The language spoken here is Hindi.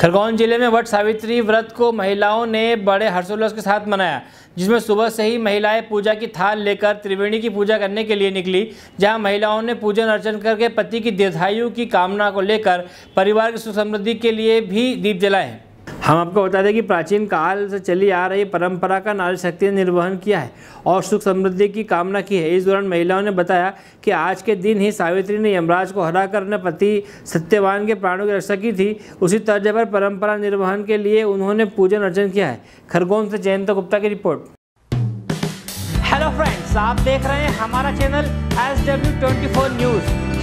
खरगोन ज़िले में वट सावित्री व्रत को महिलाओं ने बड़े हर्षोल्लास के साथ मनाया, जिसमें सुबह से ही महिलाएँ पूजा की थाल लेकर त्रिवेणी की पूजा करने के लिए निकली, जहाँ महिलाओं ने पूजन अर्चन करके पति की दीर्घायु की कामना को लेकर परिवार की सुख समृद्धि के लिए भी दीप जलाए। हम आपको बता दें कि प्राचीन काल से चली आ रही परंपरा का नारी शक्ति ने निर्वहन किया है और सुख समृद्धि की कामना की है। इस दौरान महिलाओं ने बताया कि आज के दिन ही सावित्री ने यमराज को हरा कर अपने पति सत्यवान के प्राणों की रक्षा की थी। उसी तर्ज पर परंपरा निर्वहन के लिए उन्होंने पूजन अर्चन किया है। खरगोन से जयंत गुप्ता की रिपोर्ट। हेलो फ्रेंड्स आप देख रहे हैं हमारा channel S W twenty four news